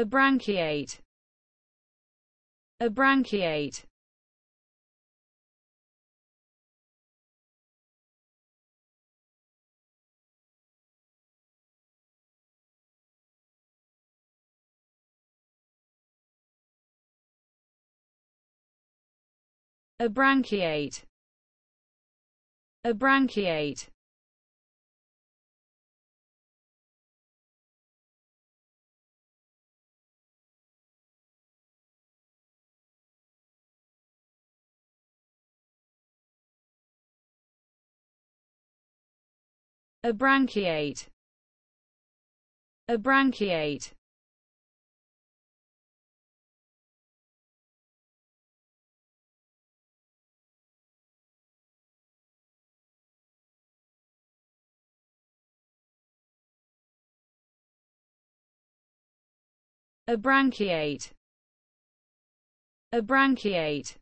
A branchiate. A branchiate. A branchiate. A branchiate. A branchiate. A branchiate. A branchiate. A branchiate.